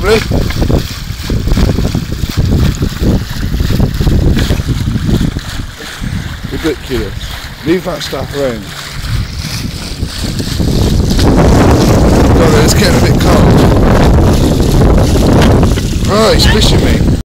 probably. Ridiculous. Leave that stuff around. God, it's getting a bit cold. Oh, he's fishing me.